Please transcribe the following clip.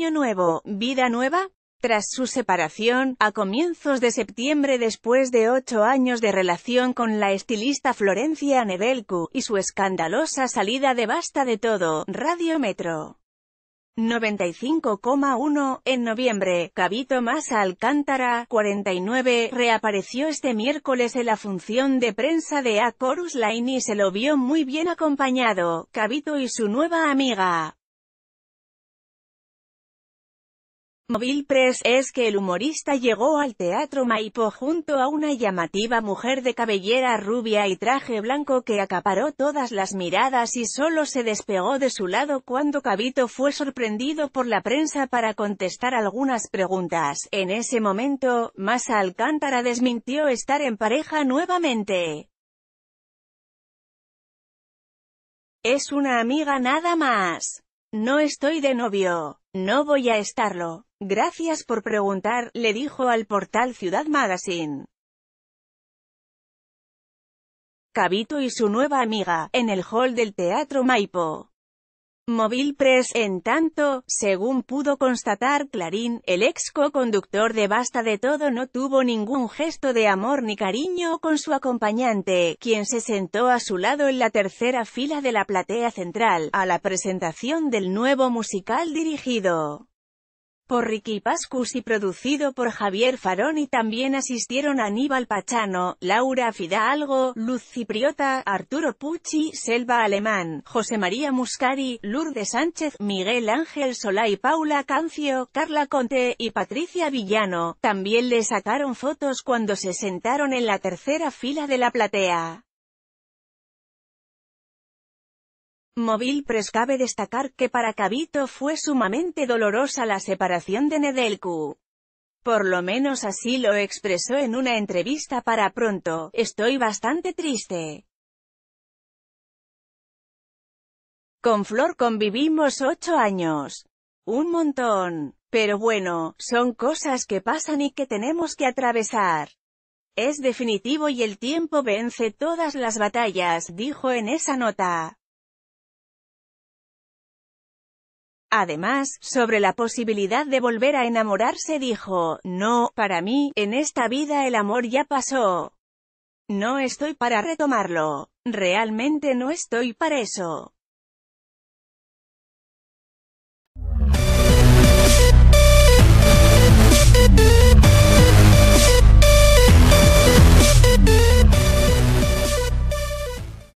Año nuevo, vida nueva. Tras su separación, a comienzos de septiembre después de ocho años de relación con la estilista Florencia Nedelcu, y su escandalosa salida de Basta de Todo, Radio Metro. 95,1, en noviembre, Cabito Masa Alcántara, 49, reapareció este miércoles en la función de prensa de A Chorus Line y se lo vio muy bien acompañado, Cabito y su nueva amiga. Móvil Press es que el humorista llegó al Teatro Maipo junto a una llamativa mujer de cabellera rubia y traje blanco que acaparó todas las miradas y solo se despegó de su lado cuando Cabito fue sorprendido por la prensa para contestar algunas preguntas. En ese momento, Masa Alcántara desmintió estar en pareja nuevamente. Es una amiga nada más. No estoy de novio. No voy a estarlo. Gracias por preguntar, le dijo al portal Ciudad Magazine. Cabito y su nueva amiga, en el hall del Teatro Maipo. Móvil Press, en tanto, según pudo constatar Clarín, el ex co-conductor de Basta de Todo no tuvo ningún gesto de amor ni cariño con su acompañante, quien se sentó a su lado en la tercera fila de la platea central, a la presentación del nuevo musical dirigido por Ricky Pascus y producido por Javier Farón y también asistieron Aníbal Pachano, Laura Fidalgo, Luz Cipriota, Arturo Pucci, Selva Alemán, José María Muscari, Lourdes Sánchez, Miguel Ángel Solá y Paula Cancio, Carla Conte y Patricia Villano. También le sacaron fotos cuando se sentaron en la tercera fila de la platea. Móvil Press cabe destacar que para Cabito fue sumamente dolorosa la separación de Nedelcu. Por lo menos así lo expresó en una entrevista para Pronto, estoy bastante triste. Con Flor convivimos ocho años. Un montón. Pero bueno, son cosas que pasan y que tenemos que atravesar. Es definitivo y el tiempo vence todas las batallas, dijo en esa nota. Además, sobre la posibilidad de volver a enamorarse dijo, no, para mí, en esta vida el amor ya pasó. No estoy para retomarlo. Realmente no estoy para eso.